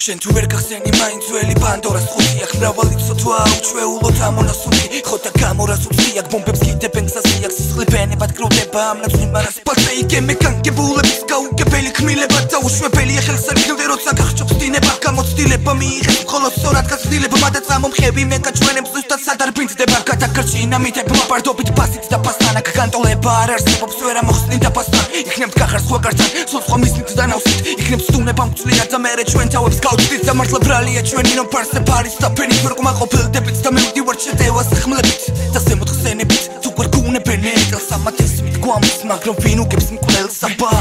შენ თუ ვერ გახსენი მაინც ველი პანდორას ხუთი აქ მრავალი ცოტვა უჩვეულოთ ამონასუნი ხო და გამორას უცია ბომბებს კიდებენ გზაზე აქ სისხლიფენებად კრუდება ამ ნაცნიმარას პალტე იგემე განგებულების გაუგებელი ქმილება და უშვებელია ხელსარგილდე როცა გახჭობს დინება გამოცდილება მიიღებს ხოლო სწორად გაცდილება მადაც ამომხები მე გაჩვენებს ზუსტად სადარბინძდება. გადაგრჩინა მითებმა პარდობით პასით და პასტანაკ განტოლება არ არსებობს ვერა მოხსნიდა პასტან იქნებ გახარ სხვა კართან სულ სხვა მისით და ნავსით იქნებ სტუნება მწლია და მე ჩვენ თავებს გავწვით და მართლა ბრალია ჩვენი რომ ფარსე ფარის და ფენი ვერკმა ყოფილდებით და მე ვდივარ შედევას ხმლებით და ზემოთ ხსენებით. თუ გვერგუნებენ ეტელს ამათესმით გვამის მაგრამ ვინ უგებს მკვლელს აბა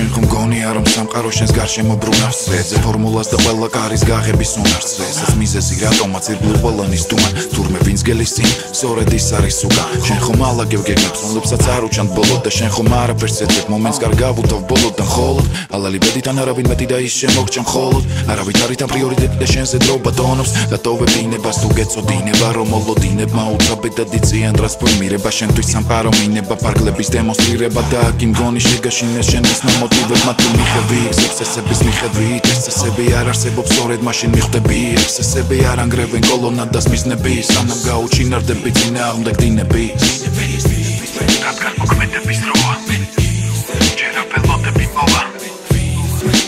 შენ ხომ გონია რომ სამყარო შენს გარშემო ბრუნავს. ზეზე ფორმულას და ყველა კარის გაღების უნარს. ეს მიზეზი რატომაც ირგვლივ ყველანის თუმან თურმე ვინც გელის წინ სწორედ ის არის უკა შენ ხომ ალაგებ გეგმებს რომლებსაც არ უჩანთ ბოლო და შენ ხომ არაფერს ეძებ მომენტს კარგავუთავ ბოლო და ხოლოდ ალალი ბედიდან არავინ მეტი და ის შემოგჭამ ხოლოდ არავით არის თან პრიორიტეტი და შენზე დრო ბატონობს. და ტოვებინებას თუ გეწოდინება რომ მოლოდინებმა უცაბედად იწიან ტრანსფორმირება შენთვის სამყარო მინება პარკლების დემონსტრირება და აქ იმ გონის შეგაშინეს შენს ნამ მოტივებ მათი მიხედვი ექსცესების მიხედვით ექსცესები არ არსებობს სწორედ მაშინ მიხვდები. ექსცესები არ ანგრევენ კოლონად და სმიზნები. სანამ გაუჩინარდები წინააღმდეგ დინები რადგან მოქმედების როა ჯერ აბელოდები მოვა.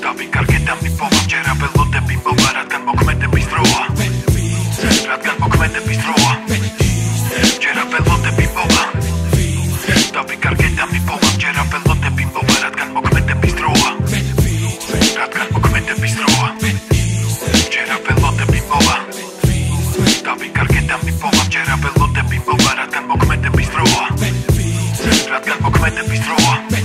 დავიკარგე და მიპოვა ჯერ აბელოდები მოვა რადგან მოქმედების როა რადგან მოქმედების როა ჯერ აბელოდები მოვა. დავიკარგე და იდეების დროა. ჯერ აბელოდები მოვა. დავიკარგე და მიპოვა. ჯერ აბელოდები მოვა რადგან მოქმედების დროა. რადგან მოქმედების დროა.